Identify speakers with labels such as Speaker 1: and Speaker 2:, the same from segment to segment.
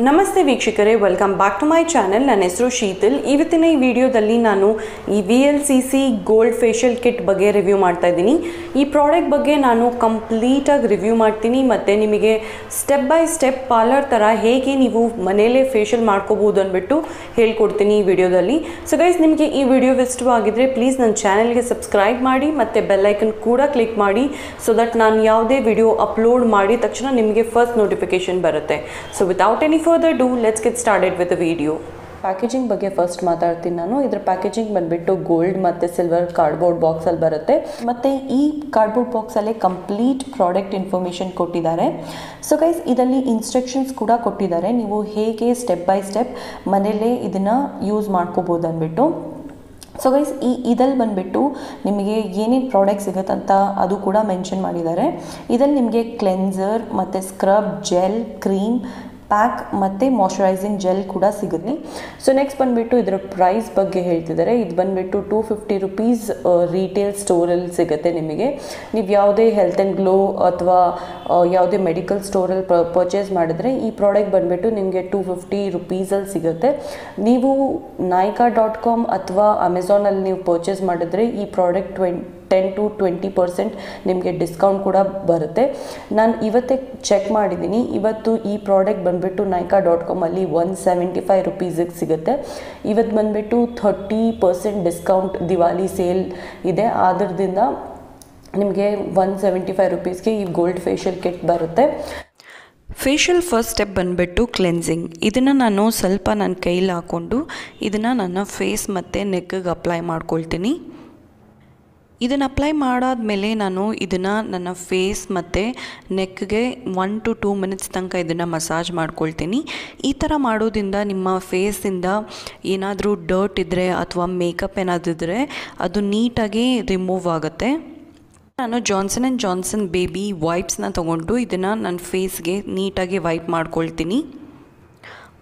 Speaker 1: ನಮಸ್ತೆ ವೀಕ್ಷಕರೇ welcome back to my channel ನನ್ನ ಹೆಸರು ಶೀತಲ್. ಇವತ್ತಿನ ಈ ವಿಡಿಯೋದಲ್ಲಿ ನಾನು ಈ V L C C gold facial kit ಬಗ್ಗೆ ರಿವ್ಯೂ ಮಾಡ್ತಾ ಇದ್ದೀನಿ. ಈ ಪ್ರಾಡಕ್ಟ್ ಬಗ್ಗೆ ನಾನು ಕಂಪ್ಲೀಟಾಗಿ ರಿವ್ಯೂ ಮಾಡ್ತೀನಿ. ಮತ್ತು ನಿಮಗೆ ಸ್ಟೆಪ್ ಬೈ ಸ್ಟೆಪ್ ಪಾರ್ಲರ್ ಥರ ಹೇಗೆ ನೀವು ಮನೆಯಲ್ಲೇ ಫೇಶಿಯಲ್ ಮಾಡ್ಕೋಬೋದು ಅಂದ್ಬಿಟ್ಟು ಹೇಳ್ಕೊಡ್ತೀನಿ ಈ ವಿಡಿಯೋದಲ್ಲಿ. ಸೊ ಗೈಸ್ ನಿಮಗೆ ಈ ವಿಡಿಯೋ ಇಷ್ಟವಾಗಿದ್ದರೆ ಪ್ಲೀಸ್ ನನ್ನ ಚಾನೆಲ್ಗೆ ಸಬ್ಸ್ಕ್ರೈಬ್ ಮಾಡಿ, ಮತ್ತು ಬೆಲ್ಲೈಕನ್ ಕೂಡ ಕ್ಲಿಕ್ ಮಾಡಿ ಸೊ ದಟ್ ನಾನು ಯಾವುದೇ ವಿಡಿಯೋ ಅಪ್ಲೋಡ್ ಮಾಡಿದ ತಕ್ಷಣ ನಿಮಗೆ ಫಸ್ಟ್ ನೋಟಿಫಿಕೇಶನ್ ಬರುತ್ತೆ. So without any further do let's get started with video packaging ಬಗ್ಗೆ ಫಸ್ಟ್ ಮಾತಾಡ್ತೀನಿ ನಾನು. ಇದ್ರ ಪ್ಯಾಕೇಜಿಂಗ್ ಬಂದ್ಬಿಟ್ಟು ಗೋಲ್ಡ್ ಮತ್ತು ಸಿಲ್ವರ್ ಕಾರ್ಡ್ಬೋರ್ಡ್ ಬಾಕ್ಸಲ್ಲಿ ಬರುತ್ತೆ. ಮತ್ತು ಈ ಕಾರ್ಡ್ಬೋರ್ಡ್ ಬಾಕ್ಸಲ್ಲೇ ಕಂಪ್ಲೀಟ್ ಪ್ರಾಡಕ್ಟ್ ಇನ್ಫಾರ್ಮೇಷನ್ ಕೊಟ್ಟಿದ್ದಾರೆ. ಸೊ ಗೈಸ್ ಇದರಲ್ಲಿ ಇನ್ಸ್ಟ್ರಕ್ಷನ್ಸ್ ಕೂಡ ಕೊಟ್ಟಿದ್ದಾರೆ. ನೀವು ಹೇಗೆ ಸ್ಟೆಪ್ ಬೈ ಸ್ಟೆಪ್ ಮನೆಯಲ್ಲೇ ಇದನ್ನು ಯೂಸ್ ಮಾಡ್ಕೋಬೋದು ಅಂದ್ಬಿಟ್ಟು. ಸೊ ಗೈಸ್ ಈ ಇದಲ್ಲಿ ಬಂದುಬಿಟ್ಟು ನಿಮಗೆ ಏನೇನು ಪ್ರಾಡಕ್ಟ್ ಸಿಗುತ್ತಂತ ಅದು ಕೂಡ ಮೆನ್ಷನ್ ಮಾಡಿದ್ದಾರೆ. ಇದಲ್ಲಿ ನಿಮಗೆ ಕ್ಲೆನ್ಸರ್ ಮತ್ತು ಸ್ಕ್ರಬ್ ಜೆಲ್ ಕ್ರೀಮ್ ಪ್ಯಾಕ್ ಮತ್ತು ಮಾಯ್ಶ್ಚರೈಸಿಂಗ್ ಜೆಲ್ ಕೂಡ ಸಿಗುತ್ತೆ. ಸೊ ನೆಕ್ಸ್ಟ್ ಬಂದುಬಿಟ್ಟು ಇದರ ಪ್ರೈಸ್ ಬಗ್ಗೆ ಹೇಳ್ತಿದ್ದಾರೆ ಇದು ಬಂದುಬಿಟ್ಟು ಟೂ ಫಿಫ್ಟಿ ರುಪೀಸ್ ರೀಟೇಲ್ ಸ್ಟೋರಲ್ಲಿ ಸಿಗುತ್ತೆ ನಿಮಗೆ. ನೀವು ಯಾವುದೇ ಹೆಲ್ತ್ ಆ್ಯಂಡ್ ಗ್ಲೋ ಅಥವಾ ಯಾವುದೇ ಮೆಡಿಕಲ್ ಸ್ಟೋರಲ್ಲಿ ಪರ್ಚೇಸ್ ಮಾಡಿದ್ರೆ ಈ ಪ್ರಾಡಕ್ಟ್ ಬಂದುಬಿಟ್ಟು ನಿಮಗೆ ಟೂ ಫಿಫ್ಟಿ ರುಪೀಸಲ್ಲಿ ಸಿಗುತ್ತೆ. ನೀವು ನಾಯ್ಕಾ ಡಾಟ್ ಕಾಮ್ ಅಥವಾ ಅಮೆಝಾನಲ್ಲಿ ನೀವು ಪರ್ಚೇಸ್ ಮಾಡಿದ್ರೆ ಈ ಪ್ರಾಡಕ್ಟ್ ಟ್ವೆಂ ಟೆನ್ ಟು ಟ್ವೆಂಟಿ ಪರ್ಸೆಂಟ್ ನಿಮಗೆ ಡಿಸ್ಕೌಂಟ್ ಕೂಡ ಬರುತ್ತೆ. ನಾನು ಇವತ್ತೇ ಚೆಕ್ ಮಾಡಿದ್ದೀನಿ ಇವತ್ತು ಈ ಪ್ರಾಡಕ್ಟ್ ಬಂದುಬಿಟ್ಟು ನೈಕಾ ಡಾಟ್ ಕಾಮಲ್ಲಿ ಒನ್ ಸೆವೆಂಟಿ ಫೈವ್ ರುಪೀಸಿಗೆ ಸಿಗುತ್ತೆ. ಇವತ್ತು ಬಂದುಬಿಟ್ಟು thirty percent discount Diwali sale ಇದೆ. ಆದ್ರದಿಂದ ನಿಮಗೆ ಒನ್ ಸೆವೆಂಟಿ ಫೈವ್ ರುಪೀಸ್ಗೆ ಈ ಗೋಲ್ಡ್ ಫೇಶಿಯಲ್ ಕಿಟ್ ಬರುತ್ತೆ. ಫೇಶಿಯಲ್ ಫಸ್ಟ್ ಸ್ಟೆಪ್ ಬಂದುಬಿಟ್ಟು ಕ್ಲೆನ್ಸಿಂಗ್ ಇದನ್ನು ನಾನು ಸ್ವಲ್ಪ ನನ್ನ ಕೈಲಿ ಹಾಕ್ಕೊಂಡು ಇದನ್ನು ನನ್ನ ಫೇಸ್ ಮತ್ತು ನೆಕ್ಗೆ ಅಪ್ಲೈ ಮಾಡ್ಕೊಳ್ತೀನಿ. ಇದನ್ನು ಅಪ್ಲೈ ಮಾಡಾದಮೇಲೆ ನಾನು ಇದನ್ನು ನನ್ನ ಫೇಸ್ ಮತ್ತು ನೆಕ್ಗೆ ಒನ್ ಟು ಟೂ ಮಿನಿಟ್ಸ್ ತನಕ ಇದನ್ನು ಮಸಾಜ್ ಮಾಡ್ಕೊಳ್ತೀನಿ. ಈ ಥರ ಮಾಡೋದ್ರಿಂದ ನಿಮ್ಮ ಫೇಸಿಂದ ಏನಾದರೂ ಡರ್ಟ್ ಇದ್ದರೆ ಅಥವಾ ಮೇಕಪ್ ಏನಾದರೂ ಇದ್ದರೆ ಅದು ನೀಟಾಗಿ ರಿಮೂವ್ ಆಗುತ್ತೆ. ನಾನು ಜಾನ್ಸನ್ ಆ್ಯಂಡ್ ಜಾನ್ಸನ್ ಬೇಬಿ ವೈಪ್ಸ್ನ ತೊಗೊಂಡು ಇದನ್ನು ನನ್ನ ಫೇಸ್ಗೆ ನೀಟಾಗಿ ವೈಪ್ ಮಾಡ್ಕೊಳ್ತೀನಿ.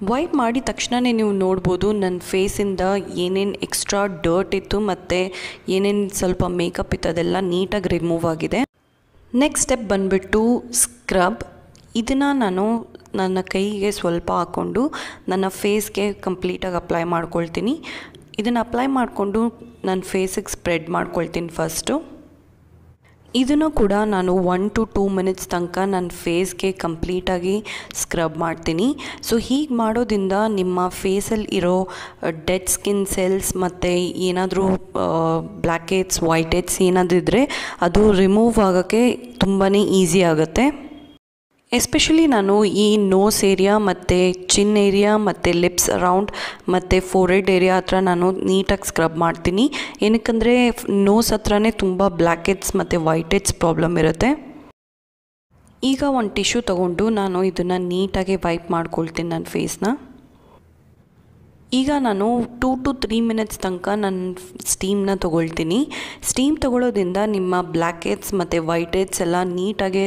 Speaker 1: ವೈಪ್ ಮಾಡಿದ ತಕ್ಷಣವೇ ನೀವು ನೋಡ್ಬೋದು ನನ್ನ ಫೇಸಿಂದ ಏನೇನು ಎಕ್ಸ್ಟ್ರಾ ಡರ್ಟ್ ಇತ್ತು ಮತ್ತು ಏನೇನು ಸ್ವಲ್ಪ ಮೇಕಪ್ ಇತ್ತು ಅದೆಲ್ಲ ನೀಟಾಗಿ ರಿಮೂವ್ ಆಗಿದೆ. ನೆಕ್ಸ್ಟ್ ಸ್ಟೆಪ್ ಬಂದುಬಿಟ್ಟು ಸ್ಕ್ರಬ್ ಇದನ್ನು ನಾನು ನನ್ನ ಕೈಗೆ ಸ್ವಲ್ಪ ಹಾಕ್ಕೊಂಡು ನನ್ನ ಫೇಸ್ಗೆ ಕಂಪ್ಲೀಟಾಗಿ ಅಪ್ಲೈ ಮಾಡ್ಕೊಳ್ತೀನಿ. ಇದನ್ನು ಅಪ್ಲೈ ಮಾಡಿಕೊಂಡು ನನ್ನ ಫೇಸಿಗೆ ಸ್ಪ್ರೆಡ್ ಮಾಡ್ಕೊಳ್ತೀನಿ ಫಸ್ಟು ಇದನ್ನು ಕೂಡ ನಾನು ಒನ್ ಟು ಟೂ ಮಿನಿಟ್ಸ್ ತನಕ ನನ್ನ ಫೇಸ್ಗೆ ಕಂಪ್ಲೀಟಾಗಿ ಸ್ಕ್ರಬ್ ಮಾಡ್ತೀನಿ. ಸೊ ಹೀಗೆ ಮಾಡೋದ್ರಿಂದ ನಿಮ್ಮ ಫೇಸಲ್ಲಿ ಇರೋ ಡೆಡ್ ಸ್ಕಿನ್ ಸೆಲ್ಸ್ ಮತ್ತು ಏನಾದರೂ ಬ್ಲ್ಯಾಕ್ ಹೆಡ್ಸ್ ವೈಟ್ ಹೆಡ್ಸ್ ಏನಾದರೂ ಇದ್ದರೆ ಅದು ರಿಮೂವ್ ಆಗೋಕ್ಕೆ ತುಂಬಾ ಈಸಿ ಆಗುತ್ತೆ. ಎಸ್ಪೆಷಲಿ ನಾನು ಈ ನೋಸ್ ಏರಿಯಾ ಮತ್ತು ಚಿನ್ ಏರಿಯಾ ಮತ್ತು ಲಿಪ್ಸ್ ಅರೌಂಡ್ ಮತ್ತು ಫೋರೆಡ್ ಏರಿಯಾ ಹತ್ರ ನಾನು ನೀಟಾಗಿ ಸ್ಕ್ರಬ್ ಮಾಡ್ತೀನಿ. ಏನಕ್ಕಂದರೆ ನೋಸ್ ಹತ್ರನೇ ತುಂಬ ಬ್ಲ್ಯಾಕ್ ಹೆಡ್ಸ್ ಮತ್ತು ವೈಟ್ ಹೆಡ್ಸ್ ಪ್ರಾಬ್ಲಮ್ ಇರುತ್ತೆ. ಈಗ ಒಂದು ಟಿಶ್ಯೂ ತೊಗೊಂಡು ನಾನು ಇದನ್ನು ನೀಟಾಗಿ ವೈಪ್ ಮಾಡ್ಕೊಳ್ತೀನಿ ನನ್ನ ಫೇಸ್ನ ಈಗ ನಾನು ಟೂ ಟು ತ್ರೀ ಮಿನಿಟ್ಸ್ ತನಕ ನಾನು ಸ್ಟೀಮ್ನ ತೊಗೊಳ್ತೀನಿ. ಸ್ಟೀಮ್ ತೊಗೊಳೋದ್ರಿಂದ ನಿಮ್ಮ ಬ್ಲ್ಯಾಕ್ ಹೆಡ್ಸ್ ಮತ್ತು ವೈಟ್ ಹೆಡ್ಸ್ ಎಲ್ಲ ನೀಟಾಗಿ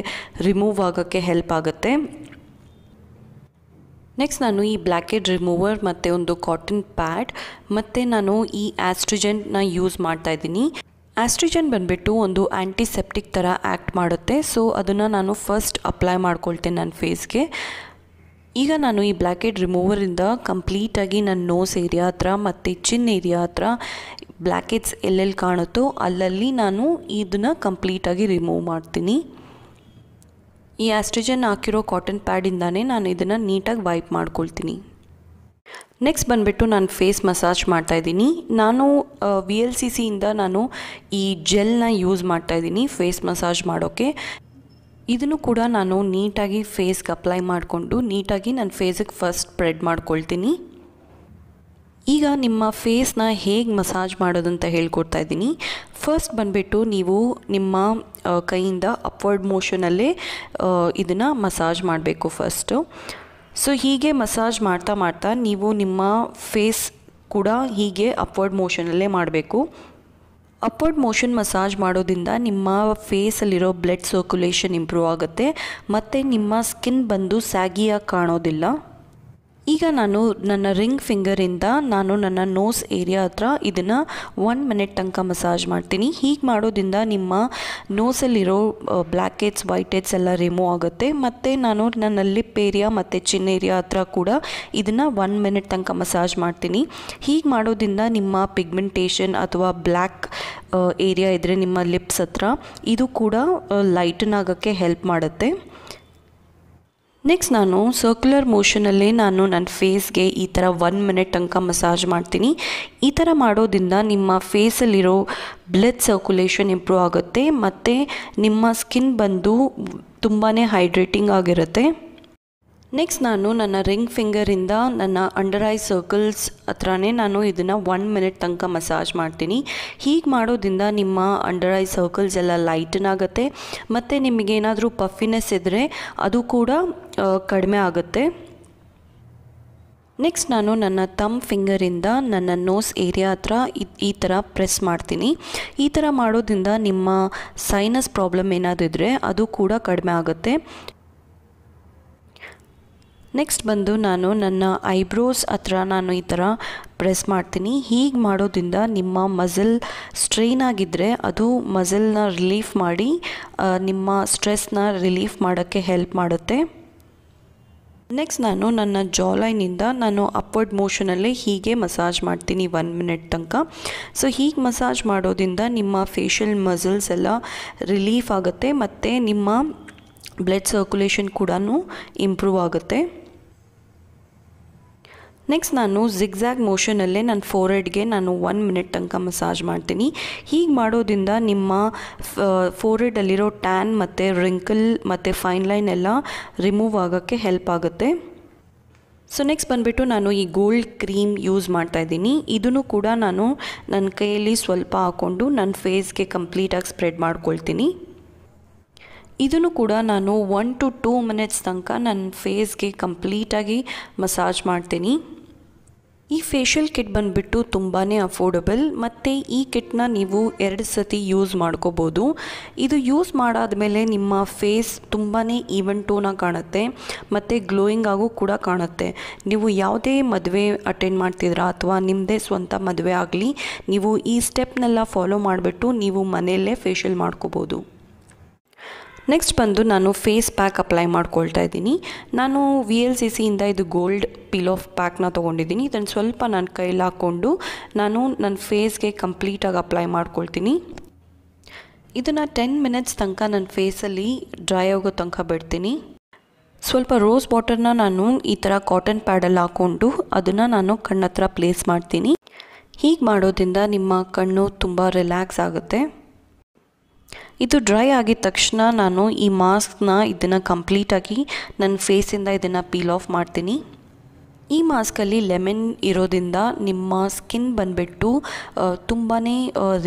Speaker 1: ರಿಮೂವ್ ಆಗೋಕ್ಕೆ ಹೆಲ್ಪ್ ಆಗುತ್ತೆ. ನೆಕ್ಸ್ಟ್ ನಾನು ಈ ಬ್ಲ್ಯಾಕ್ ಹೆಡ್ ರಿಮೂವರ್ ಮತ್ತು ಒಂದು ಕಾಟನ್ ಪ್ಯಾಡ್ ಮತ್ತು ನಾನು ಈ ಆಸ್ಟ್ರಿಜೆಂಟ್ನ ಯೂಸ್ ಮಾಡ್ತಾ ಇದ್ದೀನಿ. ಆಸ್ಟ್ರಿಜನ್ ಬಂದುಬಿಟ್ಟು ಒಂದು ಆ್ಯಂಟಿಸೆಪ್ಟಿಕ್ ಥರ ಆ್ಯಕ್ಟ್ ಮಾಡುತ್ತೆ. ಸೊ ಅದನ್ನು ನಾನು ಫಸ್ಟ್ ಅಪ್ಲೈ ಮಾಡ್ಕೊಳ್ತೀನಿ ನನ್ನ ಫೇಸ್ಗೆ ಈಗ ನಾನು ಈ ಬ್ಲ್ಯಾಕ್ ಹೆಡ್ ರಿಮೂವರಿಂದ ಕಂಪ್ಲೀಟಾಗಿ ನನ್ನ ನೋಸ್ ಏರಿಯಾ ಹತ್ರ ಮತ್ತು ಚಿನ್ ಏರಿಯಾ ಹತ್ರ ಬ್ಲ್ಯಾಕ್ ಹೆಡ್ಸ್ ಎಲ್ಲೆಲ್ಲಿ ಕಾಣುತ್ತೋ ಅಲ್ಲಲ್ಲಿ ನಾನು ಇದನ್ನು ಕಂಪ್ಲೀಟಾಗಿ ರಿಮೂವ್ ಮಾಡ್ತೀನಿ. ಈ ಆಸ್ಟ್ರಿಜನ್ ಹಾಕಿರೋ ಕಾಟನ್ ಪ್ಯಾಡಿಂದಾನೇ ನಾನು ಇದನ್ನು ನೀಟಾಗಿ ವೈಪ್ ಮಾಡ್ಕೊಳ್ತೀನಿ. ನೆಕ್ಸ್ಟ್ ಬಂದುಬಿಟ್ಟು ನಾನು ಫೇಸ್ ಮಸಾಜ್ ಮಾಡ್ತಾಯಿದ್ದೀನಿ ನಾನು ವಿ ಎಲ್ ಸಿ ಸಿಯಿಂದ ನಾನು ಈ ಜೆಲ್ನ ಯೂಸ್ ಮಾಡ್ತಾಯಿದ್ದೀನಿ ಫೇಸ್ ಮಸಾಜ್ ಮಾಡೋಕ್ಕೆ ಇದನ್ನು ಕೂಡ ನಾನು ನೀಟಾಗಿ ಫೇಸ್ಗೆ ಅಪ್ಲೈ ಮಾಡಿಕೊಂಡು ನೀಟಾಗಿ ನನ್ನ ಫೇಸಿಗೆ ಫಸ್ಟ್ ಸ್ಪ್ರೆಡ್ ಮಾಡ್ಕೊಳ್ತೀನಿ. ಈಗ ನಿಮ್ಮ ಫೇಸ್ನ ಹೇಗೆ ಮಸಾಜ್ ಮಾಡೋದಂತ ಹೇಳ್ಕೊಡ್ತಾ ಇದ್ದೀನಿ. ಫಸ್ಟ್ ಬಂದುಬಿಟ್ಟು ನೀವು ನಿಮ್ಮ ಕೈಯಿಂದ ಅಪ್ವರ್ಡ್ ಮೋಷನಲ್ಲೇ ಇದನ್ನು ಮಸಾಜ್ ಮಾಡಬೇಕು ಫಸ್ಟು ಸೊ ಹೀಗೆ ಮಸಾಜ್ ಮಾಡ್ತಾ ಮಾಡ್ತಾ ನೀವು ನಿಮ್ಮ ಫೇಸ್ ಕೂಡ ಹೀಗೆ ಅಪ್ವರ್ಡ್ ಮೋಷನಲ್ಲೇ ಮಾಡಬೇಕು. ಅಪ್ವರ್ಡ್ ಮೋಷನ್ ಮಸಾಜ್ ಮಾಡೋದ್ರಿಂದ ನಿಮ್ಮ ಫೇಸಲ್ಲಿರೋ ಬ್ಲಡ್ ಸರ್ಕ್ಯುಲೇಷನ್ ಇಂಪ್ರೂವ್ ಆಗುತ್ತೆ. ಮತ್ತು ನಿಮ್ಮ ಸ್ಕಿನ್ ಬಂದು ಸ್ಯಾಗಿಯಾಗಿ ಕಾಣೋದಿಲ್ಲ. ಈಗ ನಾನು ನನ್ನ ರಿಂಗ್ ಫಿಂಗರಿಂದ ನಾನು ನನ್ನ ನೋಸ್ ಏರಿಯಾ ಹತ್ರ ಇದನ್ನು ಒನ್ ಮಿನಿಟ್ ತನಕ ಮಸಾಜ್ ಮಾಡ್ತೀನಿ. ಹೀಗೆ ಮಾಡೋದ್ರಿಂದ ನಿಮ್ಮ ನೋಸಲ್ಲಿರೋ ಬ್ಲ್ಯಾಕ್ ಹೆಡ್ಸ್ ವೈಟ್ ಹೆಡ್ಸ್ ಎಲ್ಲ ರಿಮೂವ್ ಆಗುತ್ತೆ. ಮತ್ತು ನಾನು ನನ್ನ ಲಿಪ್ ಏರಿಯಾ ಮತ್ತು ಚಿನ್ ಏರಿಯಾ ಹತ್ರ ಕೂಡ ಇದನ್ನು ಒನ್ ಮಿನಿಟ್ ತನಕ ಮಸಾಜ್ ಮಾಡ್ತೀನಿ. ಹೀಗೆ ಮಾಡೋದ್ರಿಂದ ನಿಮ್ಮ ಪಿಗ್ಮೆಂಟೇಷನ್ ಅಥವಾ ಬ್ಲ್ಯಾಕ್ ಏರಿಯಾ ಇದ್ದರೆ ನಿಮ್ಮ ಲಿಪ್ಸ್ ಹತ್ರ ಇದು ಕೂಡ ಲೈಟನ್ ಆಗೋಕ್ಕೆ ಹೆಲ್ಪ್ ಮಾಡುತ್ತೆ. ನೆಕ್ಸ್ಟ್ ನಾನು ಸರ್ಕ್ಯುಲರ್ ಮೋಷನಲ್ಲೇ ನಾನು ನನ್ನ ಫೇಸ್ಗೆ ಈ ಥರ ಒನ್ ಮಿನಿಟ್ ತನಕ ಮಸಾಜ್ ಮಾಡ್ತೀನಿ. ಈ ಥರ ಮಾಡೋದ್ರಿಂದ ನಿಮ್ಮ ಫೇಸಲ್ಲಿರೋ ಬ್ಲಡ್ ಸರ್ಕ್ಯುಲೇಷನ್ ಇಂಪ್ರೂವ್ ಆಗುತ್ತೆ. ಮತ್ತು ನಿಮ್ಮ ಸ್ಕಿನ್ ಬಂದು ತುಂಬಾ ಹೈಡ್ರೇಟಿಂಗ್ ಆಗಿರುತ್ತೆ. ನೆಕ್ಸ್ಟ್ ನಾನು ನನ್ನ ರಿಂಗ್ ಫಿಂಗರಿಂದ ನನ್ನ ಅಂಡರ್ ಐ ಸರ್ಕಲ್ಸ್ ಹತ್ರನೇ ನಾನು ಇದನ್ನು ಒನ್ ಮಿನಿಟ್ ತನಕ ಮಸಾಜ್ ಮಾಡ್ತೀನಿ. ಹೀಗೆ ಮಾಡೋದ್ರಿಂದ ನಿಮ್ಮ ಅಂಡರ್ ಐ ಸರ್ಕಲ್ಸ್ ಎಲ್ಲ ಲೈಟನ್ ಆಗುತ್ತೆ. ಮತ್ತು ನಿಮಗೇನಾದರೂ ಪಫಿನೆಸ್ ಇದ್ದರೆ ಅದು ಕೂಡ ಕಡಿಮೆ ಆಗುತ್ತೆ. ನೆಕ್ಸ್ಟ್ ನಾನು ನನ್ನ ತಮ್ ಫಿಂಗರಿಂದ ನನ್ನ ನೋಸ್ ಏರಿಯಾ ಹತ್ರ ಈ ಥರ ಪ್ರೆಸ್ ಮಾಡ್ತೀನಿ. ಈ ಥರ ಮಾಡೋದ್ರಿಂದ ನಿಮ್ಮ ಸೈನಸ್ ಪ್ರಾಬ್ಲಮ್ ಏನಾದರೂ ಇದ್ದರೆ ಅದು ಕೂಡ ಕಡಿಮೆ ಆಗುತ್ತೆ. ನೆಕ್ಸ್ಟ್ ಬಂದು ನಾನು ನನ್ನ ಐಬ್ರೋಸ್ ಹತ್ರ ನಾನು ಈ ಥರ ಪ್ರೆಸ್ ಮಾಡ್ತೀನಿ. ಹೀಗೆ ಮಾಡೋದ್ರಿಂದ ನಿಮ್ಮ ಮಸಲ್ ಸ್ಟ್ರೈನ್ ಆಗಿದ್ದರೆ ಅದು ಮಸಲ್ನ ರಿಲೀಫ್ ಮಾಡಿ ನಿಮ್ಮ ಸ್ಟ್ರೆಸ್ನ ರಿಲೀಫ್ ಮಾಡೋಕ್ಕೆ ಹೆಲ್ಪ್ ಮಾಡುತ್ತೆ. ನೆಕ್ಸ್ಟ್ ನಾನು ನನ್ನ ಜಾಲೈನಿಂದ ನಾನು ಅಪ್ವರ್ಡ್ ಮೋಷನಲ್ಲೇ ಹೀಗೆ ಮಸಾಜ್ ಮಾಡ್ತೀನಿ ಒನ್ ಮಿನಿಟ್ ತನಕ. ಸೊ ಹೀಗೆ ಮಸಾಜ್ ಮಾಡೋದ್ರಿಂದ ನಿಮ್ಮ ಫೇಶಿಯಲ್ ಮಸಲ್ಸ್ ಎಲ್ಲ ರಿಲೀಫ್ ಆಗುತ್ತೆ ಮತ್ತು ನಿಮ್ಮ ಬ್ಲಡ್ ಸರ್ಕ್ಯುಲೇಷನ್ ಕೂಡ ಇಂಪ್ರೂವ್ ಆಗುತ್ತೆ. ನೆಕ್ಸ್ಟ್ ನಾನು ಝಿಗ್ಝಾಗ್ ಮೋಷನಲ್ಲೇ ನನ್ನ ಫೋರೆಡ್ಗೆ ನಾನು ಒನ್ ಮಿನಿಟ್ ತನಕ ಮಸಾಜ್ ಮಾಡ್ತೀನಿ. ಹೀಗೆ ಮಾಡೋದ್ರಿಂದ ನಿಮ್ಮ ಫೋರೆಡಲ್ಲಿರೋ ಟ್ಯಾನ್ ಮತ್ತು ರಿಂಕಲ್ ಮತ್ತು ಫೈನ್ ಲೈನ್ ಎಲ್ಲ ರಿಮೂವ್ ಆಗೋಕ್ಕೆ ಹೆಲ್ಪ್ ಆಗುತ್ತೆ. ಸೊ ನೆಕ್ಸ್ಟ್ ಬಂದುಬಿಟ್ಟು ನಾನು ಈ ಗೋಲ್ಡ್ ಕ್ರೀಮ್ ಯೂಸ್ ಮಾಡ್ತಾ ಇದ್ದೀನಿ. ಇದನ್ನು ಕೂಡ ನಾನು ನನ್ನ ಕೈಯಲ್ಲಿ ಸ್ವಲ್ಪ ಹಾಕ್ಕೊಂಡು ನನ್ನ ಫೇಸ್ಗೆ ಕಂಪ್ಲೀಟಾಗಿ ಸ್ಪ್ರೆಡ್ ಮಾಡ್ಕೊಳ್ತೀನಿ. ಇದನ್ನು ಕೂಡ ನಾನು ಒನ್ ಟು ಟೂ ಮಿನಿಟ್ಸ್ ತನಕ ನನ್ನ ಫೇಸ್ಗೆ ಕಂಪ್ಲೀಟಾಗಿ ಮಸಾಜ್ ಮಾಡ್ತೀನಿ. ಈ ಫೇಶಿಯಲ್ ಕಿಟ್ ಬಂದುಬಿಟ್ಟು ತುಂಬಾ ಅಫೋರ್ಡಬಲ್ ಮತ್ತು ಈ ಕಿಟ್ನ ನೀವು ಎರಡು ಸತಿ ಯೂಸ್ ಮಾಡ್ಕೋಬೋದು. ಇದು ಯೂಸ್ ಮಾಡಾದಮೇಲೆ ನಿಮ್ಮ ಫೇಸ್ ತುಂಬಾ ಈವನ್ ಟೋನ ಕಾಣುತ್ತೆ ಮತ್ತು ಗ್ಲೋಯಿಂಗ್ ಆಗೂ ಕೂಡ ಕಾಣುತ್ತೆ. ನೀವು ಯಾವುದೇ ಮದುವೆ ಅಟೆಂಡ್ ಮಾಡ್ತಿದ್ರಾ ಅಥವಾ ನಿಮ್ಮದೇ ಸ್ವಂತ ಮದುವೆ ಆಗಲಿ, ನೀವು ಈ ಸ್ಟೆಪ್ನೆಲ್ಲ ಫಾಲೋ ಮಾಡಿಬಿಟ್ಟು ನೀವು ಮನೆಯಲ್ಲೇ ಫೇಶಿಯಲ್ ಮಾಡ್ಕೋಬೋದು. ನೆಕ್ಸ್ಟ್ ಬಂದು ನಾನು ಫೇಸ್ ಪ್ಯಾಕ್ ಅಪ್ಲೈ ಮಾಡ್ಕೊಳ್ತಾ ಇದ್ದೀನಿ. ನಾನು ವಿ ಎಲ್ ಸಿ ಸಿಯಿಂದ ಇದು ಗೋಲ್ಡ್ ಪಿಲ್ ಆಫ್ ಪ್ಯಾಕ್ನ ತೊಗೊಂಡಿದ್ದೀನಿ. ಇದನ್ನು ಸ್ವಲ್ಪ ನನ್ನ ಕೈಲಿ ಹಾಕ್ಕೊಂಡು ನಾನು ನನ್ನ ಫೇಸ್ಗೆ ಕಂಪ್ಲೀಟಾಗಿ ಅಪ್ಲೈ ಮಾಡ್ಕೊಳ್ತೀನಿ. ಇದನ್ನು ಟೆನ್ ಮಿನಿಟ್ಸ್ ತನಕ ನನ್ನ ಫೇಸಲ್ಲಿ ಡ್ರೈ ಆಗೋ ತನಕ ಬಿಡ್ತೀನಿ. ಸ್ವಲ್ಪ ರೋಸ್ ವಾಟರ್ನ ನಾನು ಈ ಥರ ಕಾಟನ್ ಪ್ಯಾಡಲ್ಲಿ ಹಾಕ್ಕೊಂಡು ಅದನ್ನು ನಾನು ಕಣ್ಣತ್ರ ಪ್ಲೇಸ್ ಮಾಡ್ತೀನಿ. ಹೀಗೆ ಮಾಡೋದ್ರಿಂದ ನಿಮ್ಮ ಕಣ್ಣು ತುಂಬ ರಿಲ್ಯಾಕ್ಸ್ ಆಗುತ್ತೆ. ಇದು ಡ್ರೈ ಆಗಿದ ತಕ್ಷಣ ನಾನು ಈ ಮಾಸ್ಕ್ನ ಇದನ್ನು ಕಂಪ್ಲೀಟಾಗಿ ನನ್ನ ಫೇಸಿಂದ ಇದನ್ನು ಪೀಲ್ ಆಫ್ ಮಾಡ್ತೀನಿ. ಈ ಮಾಸ್ಕಲ್ಲಿ ಲೆಮನ್ ಇರೋದ್ರಿಂದ ನಿಮ್ಮ ಸ್ಕಿನ್ ಬಂದುಬಿಟ್ಟು ತುಂಬಾ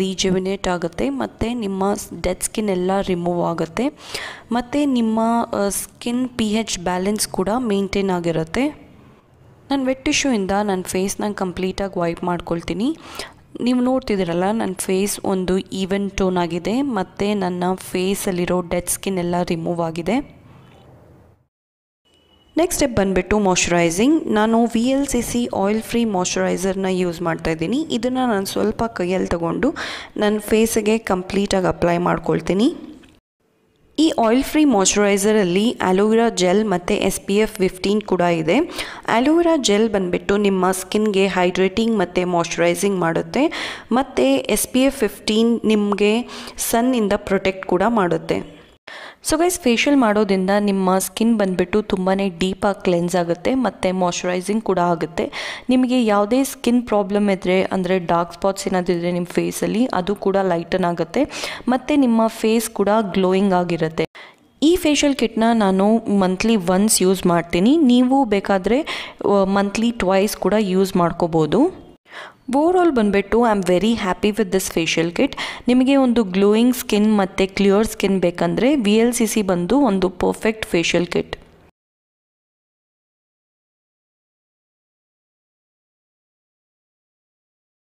Speaker 1: ರೀಜುವಿನೇಟ್ ಆಗುತ್ತೆ ಮತ್ತು ನಿಮ್ಮ ಡೆಡ್ ಸ್ಕಿನ್ ಎಲ್ಲ ರಿಮೂವ್ ಆಗುತ್ತೆ. ಮತ್ತು ನಿಮ್ಮ ಸ್ಕಿನ್ ಪಿ ಹೆಚ್ ಬ್ಯಾಲೆನ್ಸ್ ಕೂಡ ಮೇಂಟೈನ್ ಆಗಿರುತ್ತೆ. ನಾನು ವೆಟ್ ಟಿಶ್ಯೂಯಿಂದ ನನ್ನ ಫೇಸ್ನ ಕಂಪ್ಲೀಟಾಗಿ ವೈಪ್ ಮಾಡ್ಕೊಳ್ತೀನಿ. ನೀವು ನೋಡ್ತಿದ್ದೀರಲ್ಲ, ನನ್ನ ಫೇಸ್ ಒಂದು ಈವೆನ್ ಟೋನ್ ಆಗಿದೆ, ಮತ್ತು ನನ್ನ ಫೇಸಲ್ಲಿರೋ ಡೆಡ್ ಸ್ಕಿನ್ ಎಲ್ಲ ರಿಮೂವ್ ಆಗಿದೆ. ನೆಕ್ಸ್ಟ್ ಸ್ಟೆಪ್ ಬಂದುಬಿಟ್ಟು ಮಾಯ್ಶ್ಚರೈಸಿಂಗ್ ನಾನು V L C C oil free ಮಾಯ್ಶ್ಚರೈಸರ್ನ use ಮಾಡ್ತಾ ಇದ್ದೀನಿ. ಇದನ್ನು ನಾನು ಸ್ವಲ್ಪ ಕೈಯಲ್ಲಿ ತಗೊಂಡು ನನ್ನ ಫೇಸಿಗೆ ಕಂಪ್ಲೀಟಾಗಿ ಅಪ್ಲೈ ಮಾಡ್ಕೊಳ್ತೀನಿ. ಈ ಆಯಿಲ್ ಫ್ರೀ ಮಾಯ್ಶ್ಚರೈಸರಲ್ಲಿ ಆಲೋವೆರಾ ಜೆಲ್ ಮತ್ತು ಎಸ್ ಪಿ ಎಫ್ ಫಿಫ್ಟೀನ್ ಕೂಡ ಇದೆ. ಆಲೋವೆರಾ ಜೆಲ್ ಬಂದುಬಿಟ್ಟು ನಿಮ್ಮ ಸ್ಕಿನ್ಗೆ ಹೈಡ್ರೇಟಿಂಗ್ ಮತ್ತು ಮಾಯ್ಶ್ಚರೈಸಿಂಗ್ ಮಾಡುತ್ತೆ. ಮತ್ತು ಎಸ್ ಪಿ ಎಫ್ ಫಿಫ್ಟೀನ್ ನಿಮಗೆ ಸನ್ನಿಂದ ಪ್ರೊಟೆಕ್ಟ್ ಕೂಡ ಮಾಡುತ್ತೆ. ಸೊ ಗೈಸ್ ಫೇಶಿಯಲ್ ಮಾಡೋದ್ರಿಂದ ನಿಮ್ಮ ಸ್ಕಿನ್ ಬಂದುಬಿಟ್ಟು ತುಂಬಾ ಡೀಪಾಗಿ ಕ್ಲೆನ್ಸ್ ಆಗುತ್ತೆ ಮತ್ತು ಮಾಯ್ಚರೈಸಿಂಗ್ ಕೂಡ ಆಗುತ್ತೆ. ನಿಮಗೆ ಯಾವುದೇ ಸ್ಕಿನ್ ಪ್ರಾಬ್ಲಮ್ ಇದ್ದರೆ ಅಂದರೆ ಡಾರ್ಕ್ ಸ್ಪಾಟ್ಸ್ ಏನಾದಿದ್ರೆ ನಿಮ್ಮ ಫೇಸಲ್ಲಿ ಅದು ಕೂಡ ಲೈಟನ್ ಆಗುತ್ತೆ. ಮತ್ತು ನಿಮ್ಮ ಫೇಸ್ ಕೂಡ ಗ್ಲೋಯಿಂಗ್ ಆಗಿರುತ್ತೆ. ಈ ಫೇಶಿಯಲ್ ಕಿಟ್ನ ನಾನು ಮಂತ್ಲಿ ಒನ್ಸ್ ಯೂಸ್ ಮಾಡ್ತೀನಿ. ನೀವು ಬೇಕಾದರೆ ಮಂತ್ಲಿ ಟ್ವೈಸ್ ಕೂಡ ಯೂಸ್ ಮಾಡ್ಕೋಬೋದು. ಓವರಾಲ್ ಬಂದುಬಿಟ್ಟು I am very happy with this facial kit ನಿಮಗೆ ಒಂದು ಗ್ಲೋಯಿಂಗ್ ಸ್ಕಿನ್ ಮತ್ತು ಕ್ಲಿಯರ್ ಸ್ಕಿನ್ ಬೇಕಂದರೆ ವಿ ಎಲ್ ಸಿ ಸಿ ಬಂದು ಒಂದು ಪರ್ಫೆಕ್ಟ್ ಫೇಶಿಯಲ್ ಕಿಟ್